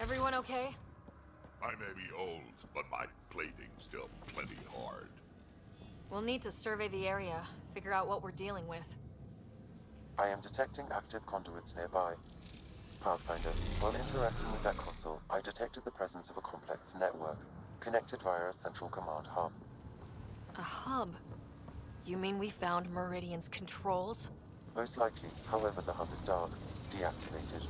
Everyone okay? I may be old, but my plating's still plenty hard. We'll need to survey the area, figure out what we're dealing with. I am detecting active conduits nearby. Pathfinder, while interacting with that console, I detected the presence of a complex network, connected via a central command hub. A hub? You mean we found Meridian's controls? Most likely, however, the hub is dark, deactivated.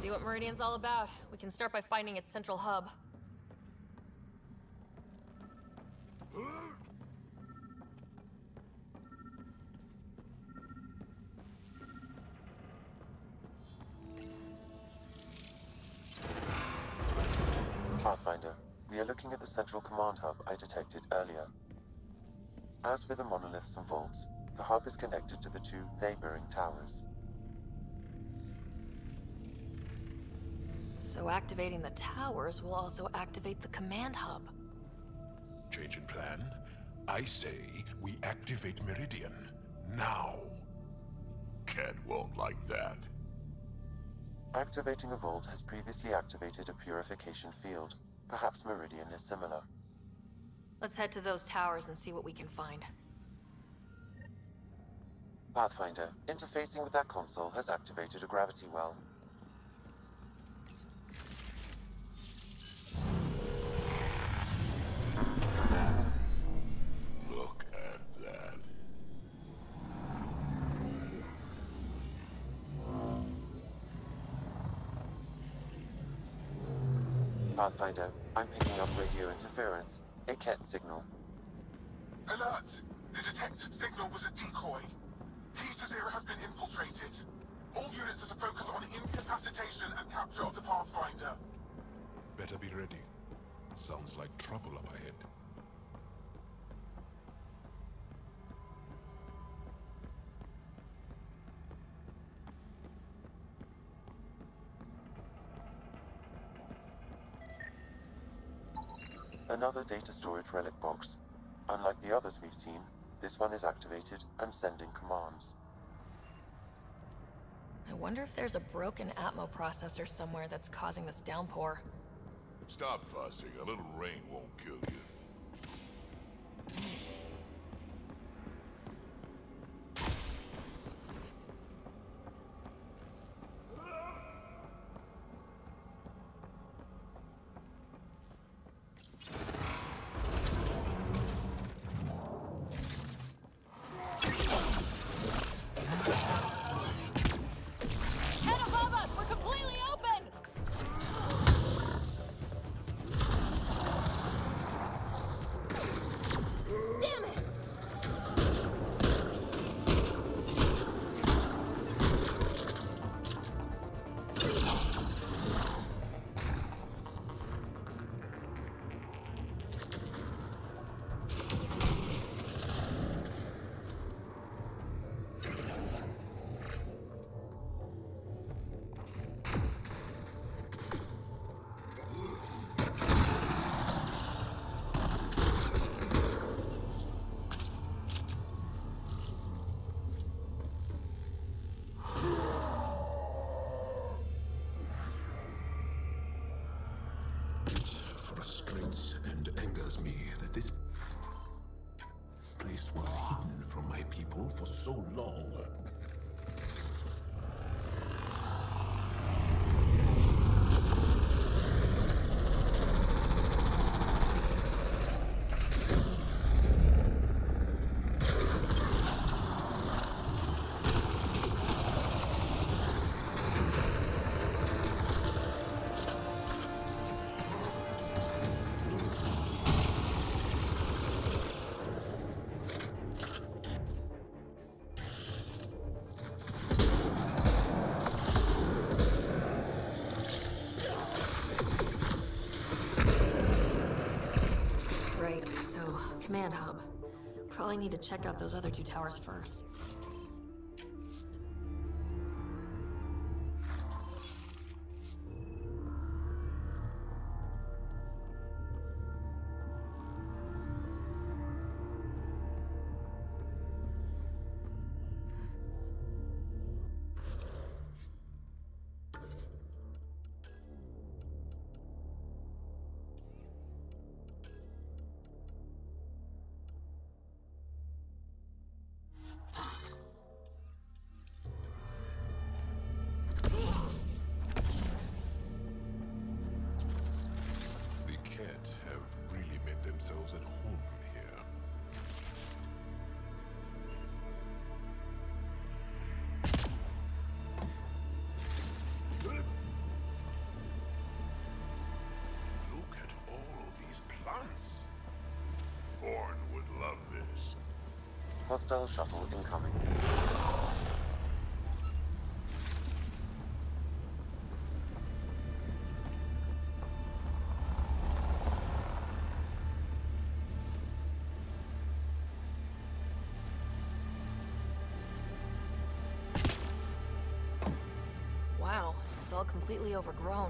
See what Meridian's all about. We can start by finding its central hub. Pathfinder, we are looking at the central command hub I detected earlier. As with the monoliths and vaults, the hub is connected to the two neighboring towers. So activating the towers will also activate the command hub. Change in plan? I say we activate Meridian. Now. Kett won't like that. Activating a vault has previously activated a purification field. Perhaps Meridian is similar. Let's head to those towers and see what we can find. Pathfinder, interfacing with that console has activated a gravity well. Pathfinder, I'm picking up radio interference. A Kett signal. Alert! The detect signal was a decoy. Key to Zero has been infiltrated. All units are to focus on incapacitation and capture of the Pathfinder. Better be ready. Sounds like trouble up ahead. Another data storage relic box. Unlike the others we've seen, this one is activated and sending commands. I wonder if there's a broken Atmo processor somewhere that's causing this downpour. Stop fussing. A little rain won't kill you. Angers me that this place was hidden from my people for so long. Probably need to check out those other two towers first. Hostile shuttle incoming. Wow, it's all completely overgrown.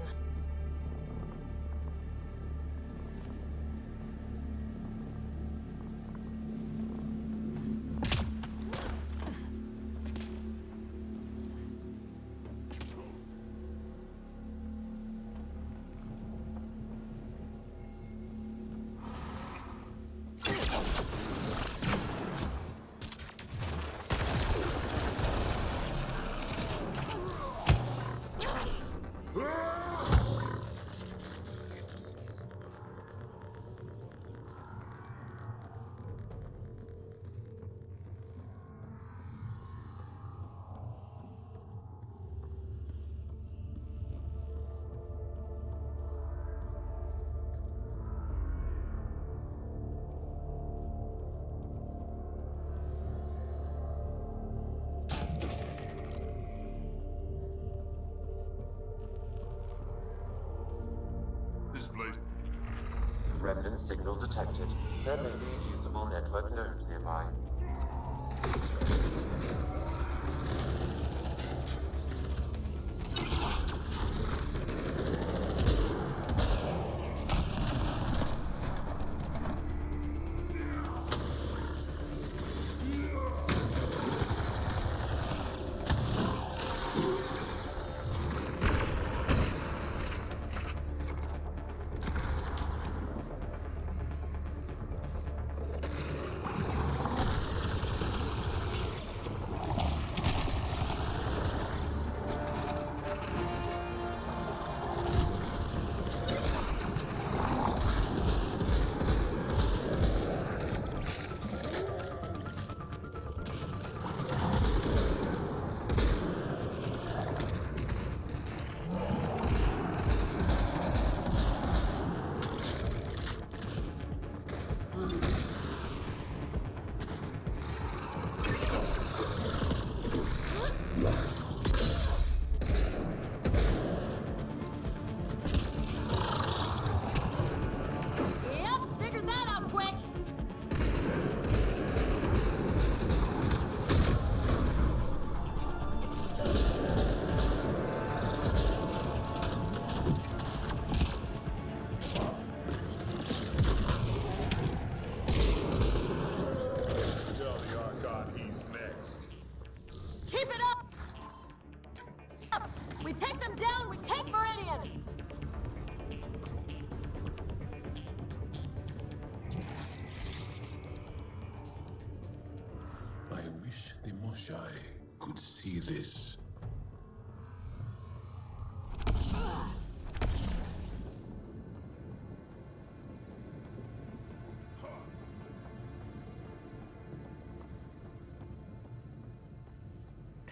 Signal detected. There may be a usable network node nearby.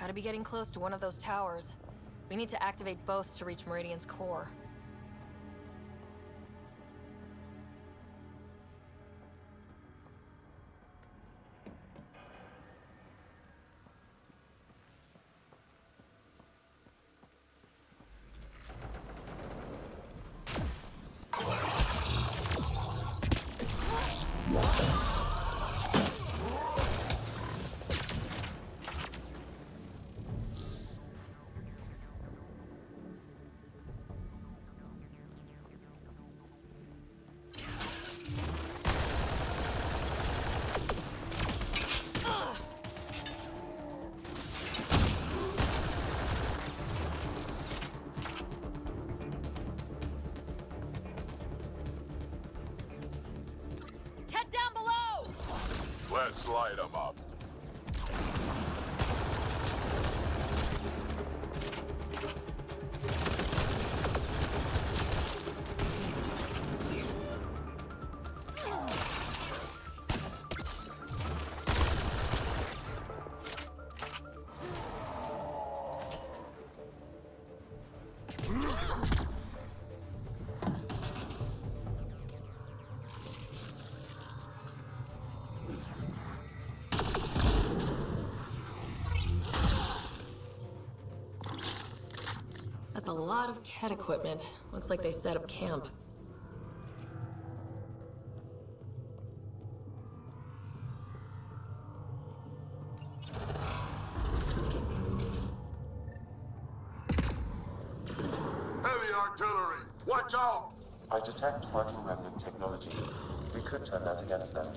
Gotta be getting close to one of those towers. We need to activate both to reach Meridian's core. Light 'em up. Lot of Kett equipment. Looks like they set up camp. Heavy artillery! Watch out! I detect working remnant technology. We could turn that against them.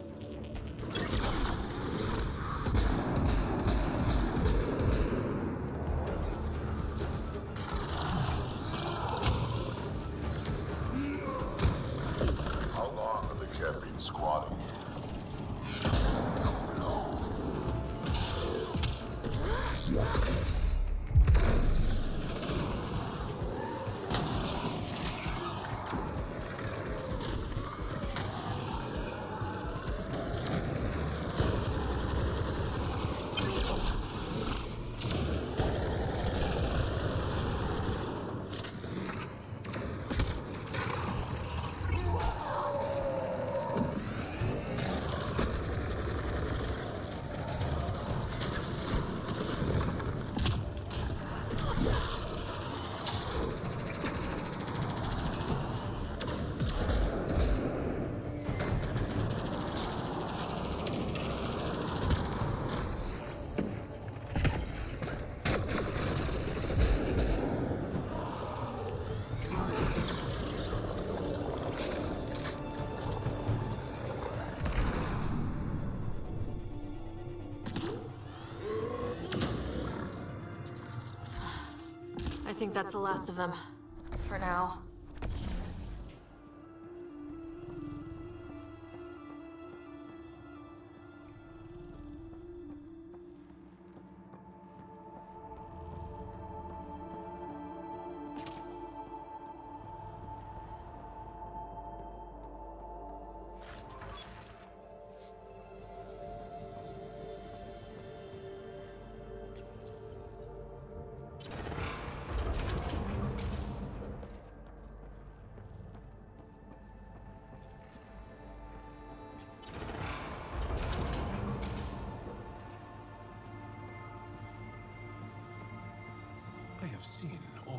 Think that's the last of them.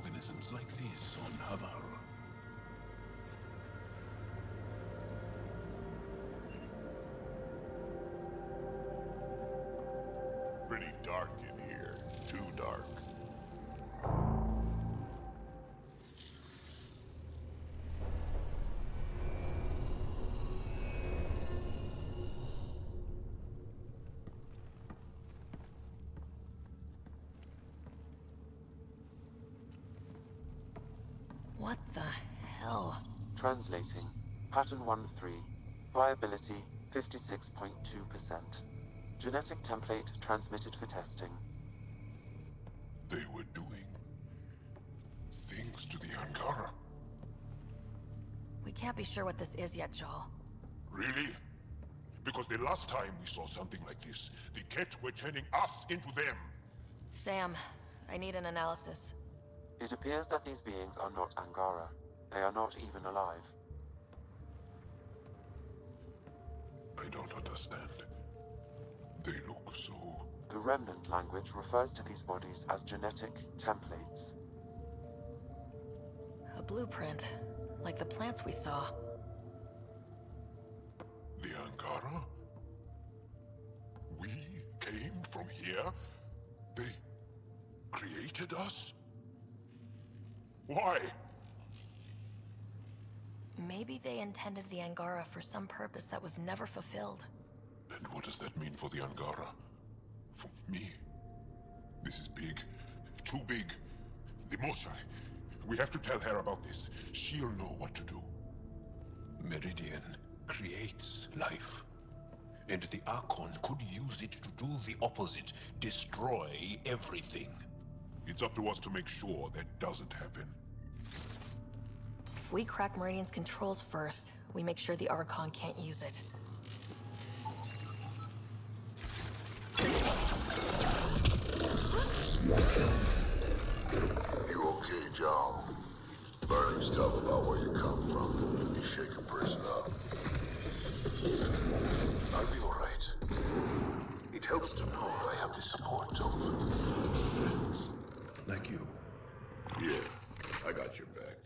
Organisms like this on Havarl. What the hell? Translating. Pattern 1-3. Viability 56.2%. Genetic template transmitted for testing. They were doing things to the Angara. We can't be sure what this is yet, Jaal. Really? Because the last time we saw something like this, the Kett were turning us into them. Sam, I need an analysis. It appears that these beings are not Angara. They are not even alive. I don't understand. They look so... The remnant language refers to these bodies as genetic templates. A blueprint, like the plants we saw. The Angara? We came from here? They created us? Why? Maybe they intended the Angara for some purpose that was never fulfilled. And what does that mean for the Angara? For me? This is big. Too big. The Moshae. We have to tell her about this. She'll know what to do. Meridian creates life. And the Archon could use it to do the opposite destroy everything. It's up to us to make sure that doesn't happen. If we crack Meridian's controls first, we make sure the Archon can't use it. You okay, Jaal? Learning stuff about where you come from can be shake a person up. I'll be alright. It helps to know Like you. Yeah, I got your back.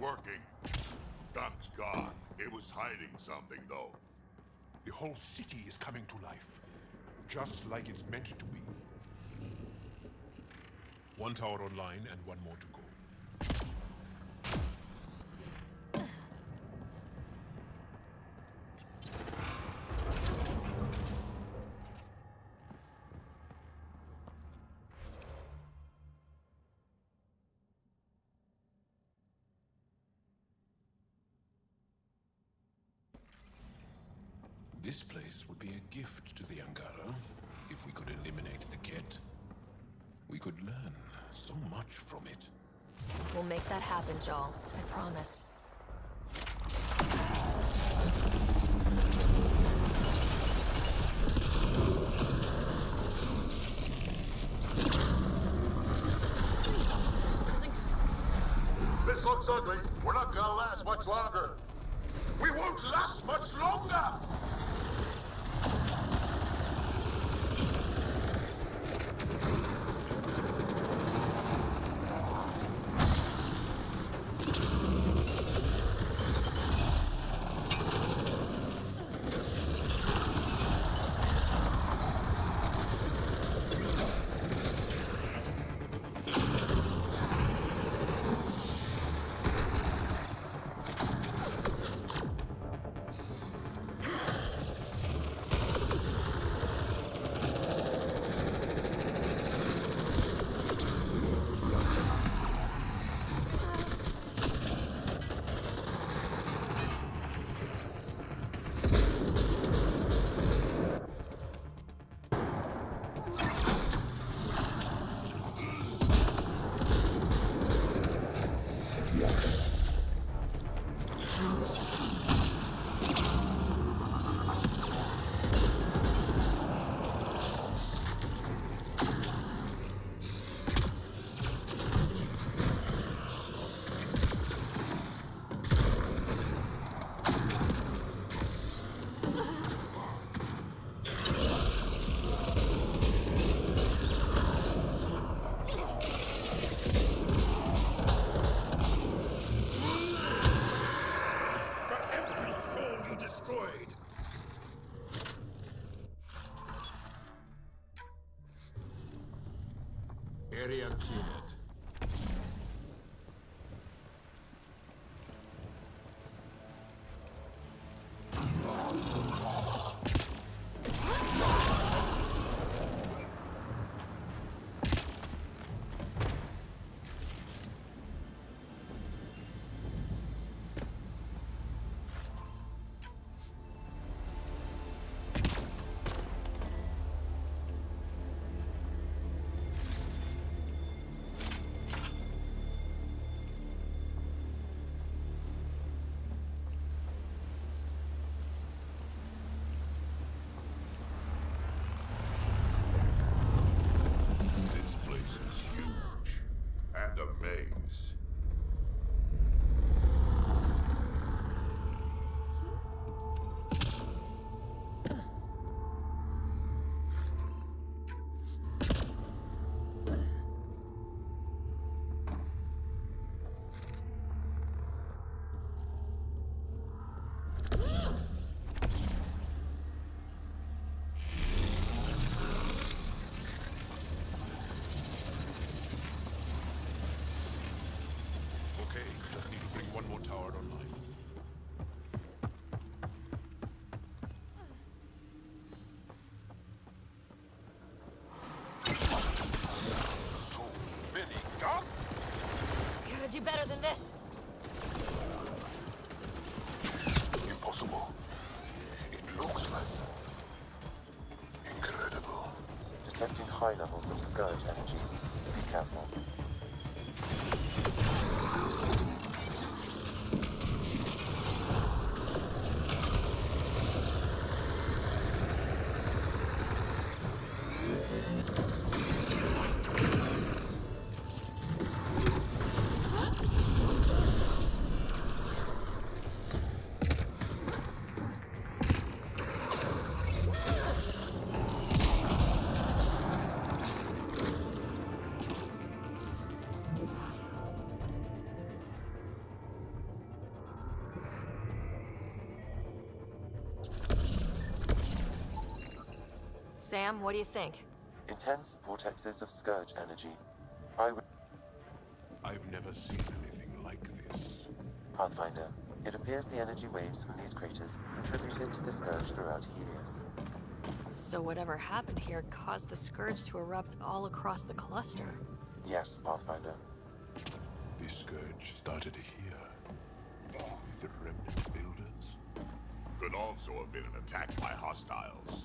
Working. Dunk's gone. It was hiding something, though. The whole city is coming to life. Just like it's meant to be. One tower online and one more to go. This place would be a gift to the Angara if we could eliminate the Kett. We could learn so much from it. We'll make that happen, Jaal. I promise. This looks ugly. We're not gonna last much longer. We won't last much longer! Area high levels of Scourge energy. Be careful. Sam, what do you think? Intense vortexes of scourge energy. I would. I've never seen anything like this. Pathfinder. It appears the energy waves from these craters contributed to the scourge throughout Heleus. So whatever happened here caused the Scourge to erupt all across the cluster. Yes, Pathfinder. The Scourge started here. With the remnant builders. Could also have been an attack by hostiles.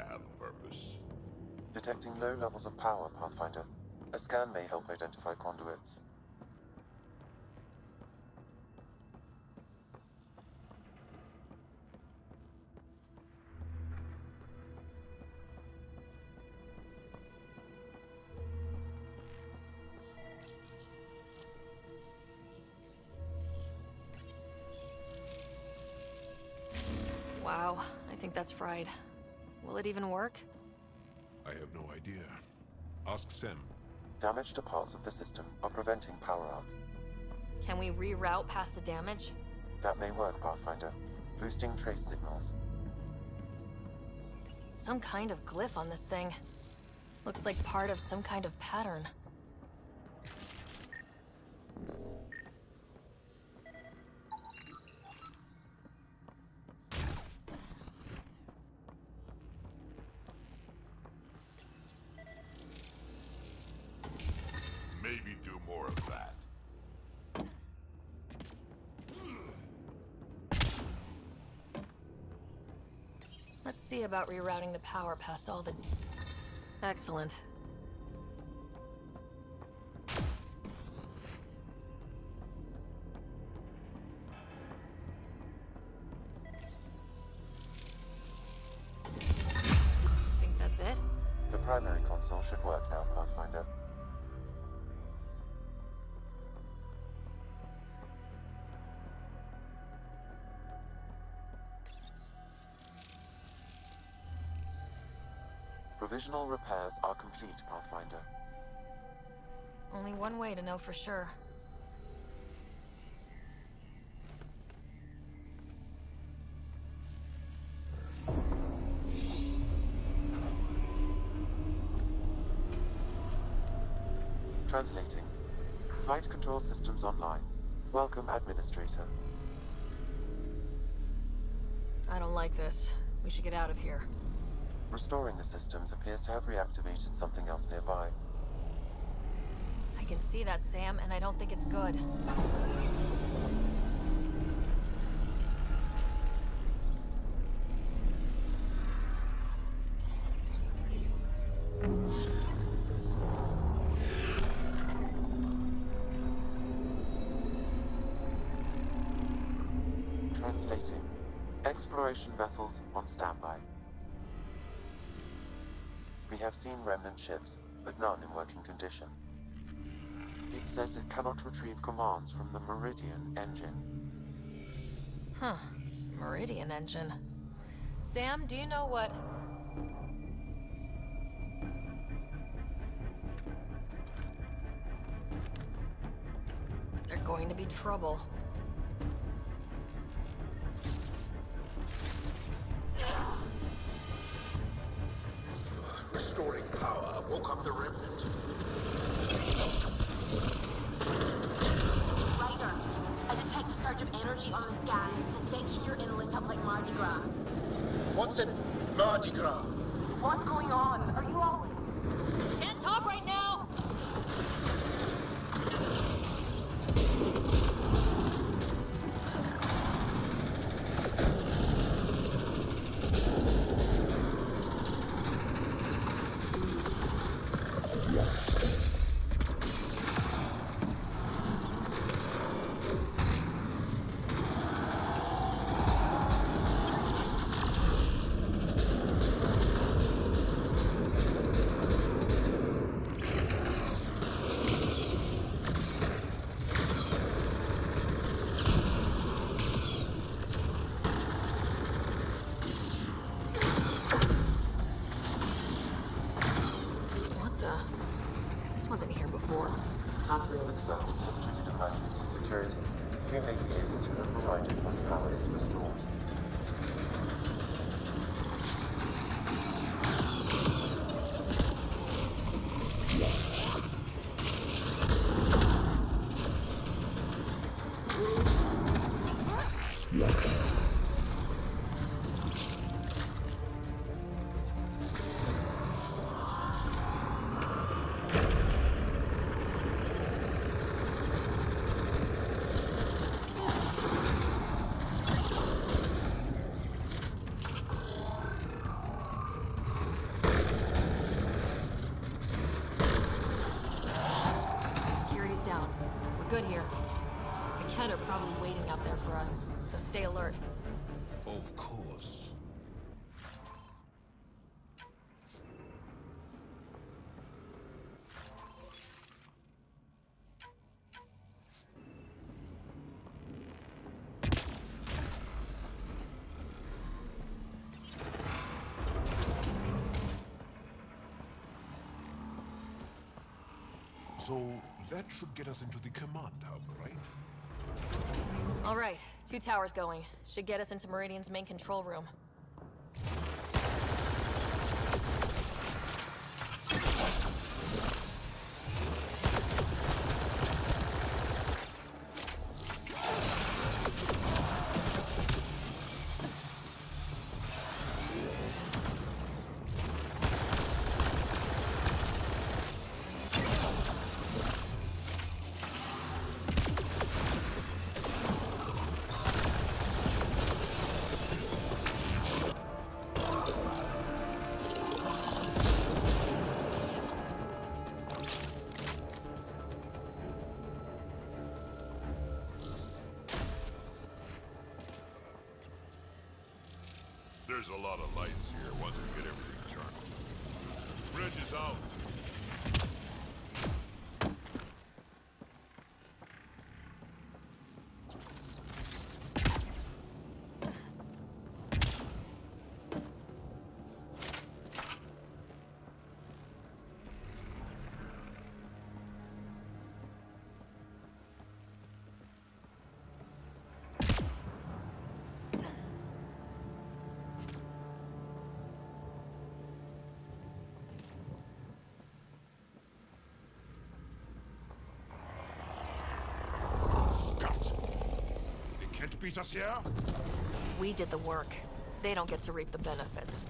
to have a purpose. Detecting low levels of power, Pathfinder. A scan may help identify conduits. Wow, I think that's fried. Will it even work? I have no idea. Ask Sam. Damage to parts of the system are preventing power up. Can we reroute past the damage? That may work, Pathfinder. Boosting trace signals. Some kind of glyph on this thing. Looks like part of some kind of pattern. Let's see about rerouting the power past all the... Excellent. Provisional repairs are complete, Pathfinder. Only one way to know for sure. Translating. Flight control systems online. Welcome, Administrator. I don't like this. We should get out of here. Restoring the systems appears to have reactivated something else nearby. I can see that, Sam, and I don't think it's good. Translating. Exploration vessels on standby. We have seen remnant ships, but none in working condition. It says it cannot retrieve commands from the Meridian engine. Huh. Meridian engine. Sam, do you know what... They're going to be trouble. So that should get us into the command hub, right? All right, two towers going. Should get us into Meridian's main control room. Can't beat us here? We did the work. They don't get to reap the benefits.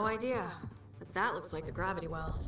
No idea, but that looks like a gravity well.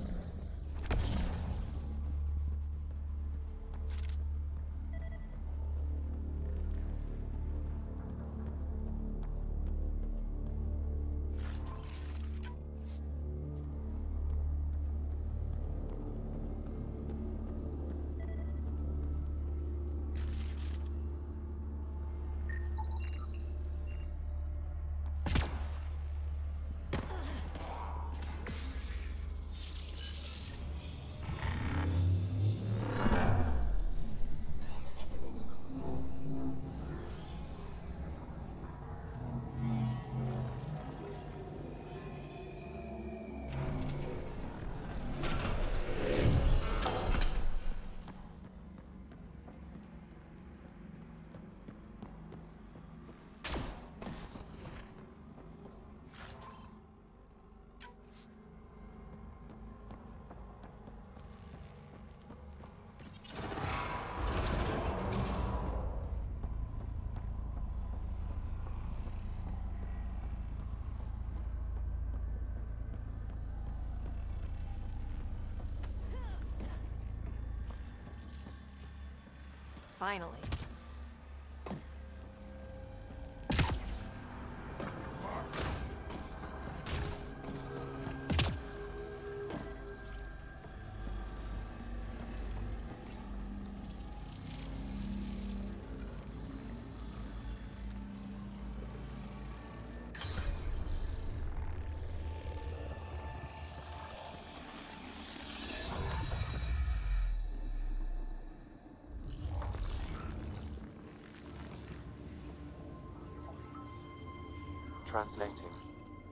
Finally. Translating.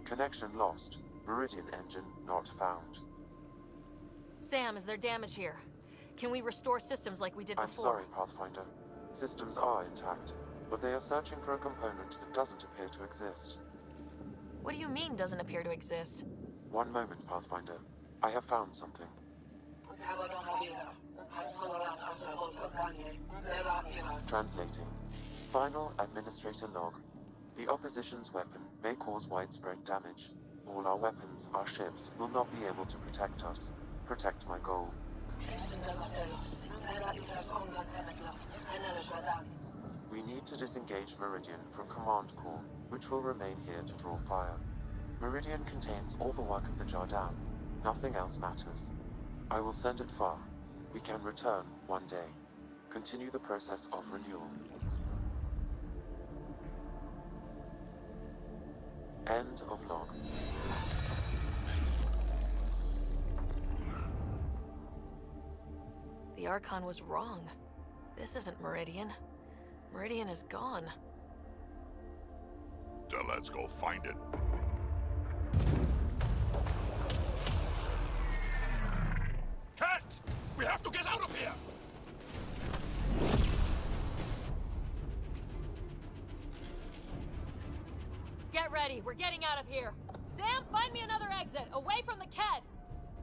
Connection lost. Meridian engine not found. Sam, is there damage here? Can we restore systems like we did I'm before? sorry, Pathfinder. Systems are intact, but they are searching for a component that doesn't appear to exist. What do you mean doesn't appear to exist? One moment, Pathfinder. I have found something. Translating. Final Administrator log. The opposition's weapon may cause widespread damage. All our weapons, our ships, will not be able to protect us. Protect my goal. We need to disengage Meridian from Command Core, which will remain here to draw fire. Meridian contains all the work of the Jardaan. Nothing else matters. I will send it far. We can return one day. Continue the process of renewal. End of log. The Archon was wrong. This isn't Meridian. Meridian is gone. Then let's go find it. Kett! We have to get out of here! Get ready, we're getting out of here. Sam, find me another exit, away from the Kett.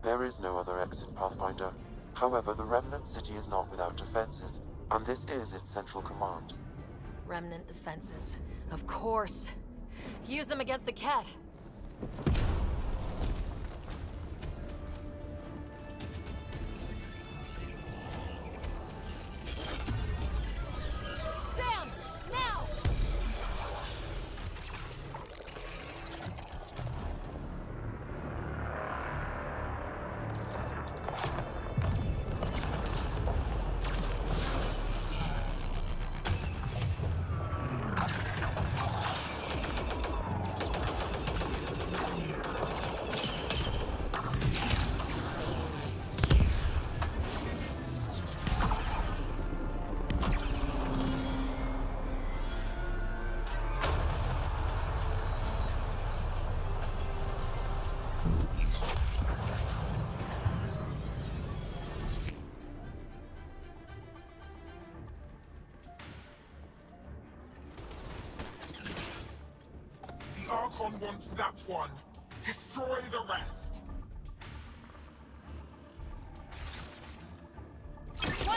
There is no other exit, Pathfinder. However, the Remnant City is not without defenses, and this is its central command. Remnant defenses. Of course. Use them against the Kett.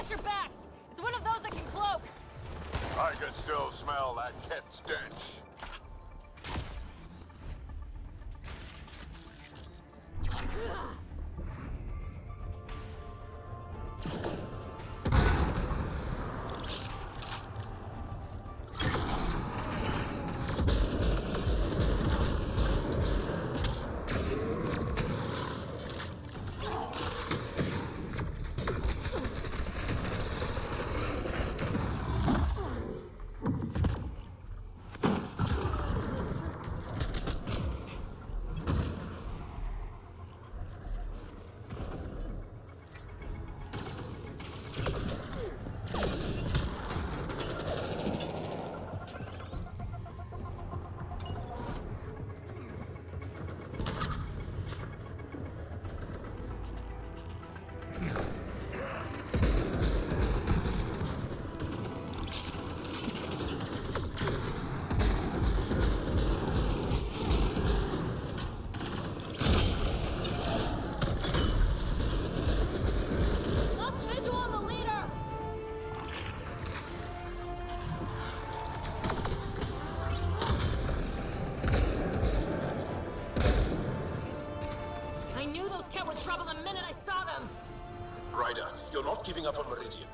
Watch your backs! It's one of those that can cloak! I can still smell that cat stench. Ryder. You're not giving up on Meridian.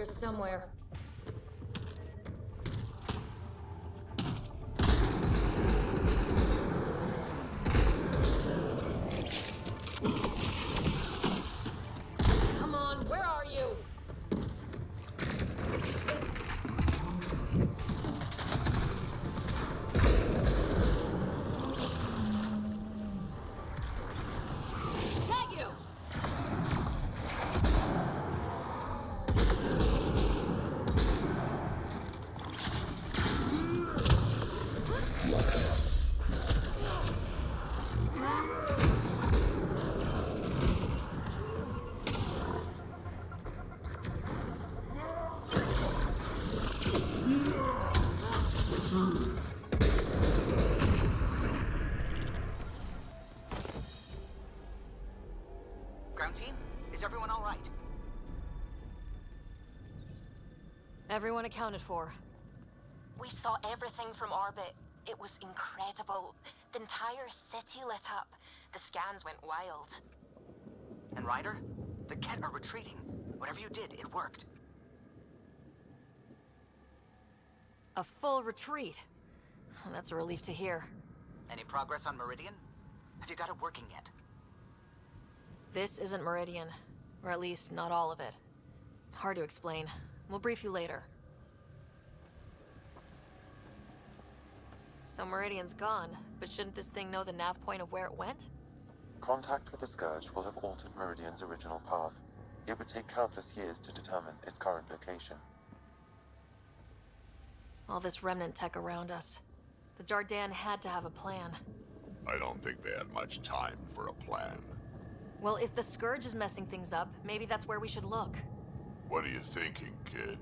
Here somewhere. Everyone accounted for. We saw everything from orbit. It was incredible. The entire city lit up. The scans went wild. And Ryder, the Kett are retreating. Whatever you did, it worked. A full retreat. That's a relief to hear. Any progress on Meridian? Have you got it working yet? This isn't Meridian. Or at least, not all of it. Hard to explain. We'll brief you later. So Meridian's gone, but shouldn't this thing know the nav point of where it went? Contact with the Scourge will have altered Meridian's original path. It would take countless years to determine its current location. All this remnant tech around us. The Jardaan had to have a plan. I don't think they had much time for a plan. Well, if the Scourge is messing things up, maybe that's where we should look. What are you thinking, kid?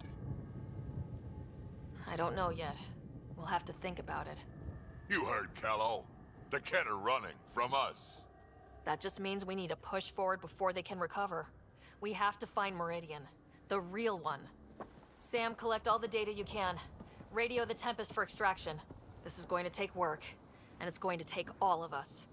I don't know yet. We'll have to think about it. You heard Kallo. The Kett are running from us. That just means we need to push forward before they can recover. We have to find Meridian. The real one. Sam, collect all the data you can. Radio the Tempest for extraction. This is going to take work, and it's going to take all of us.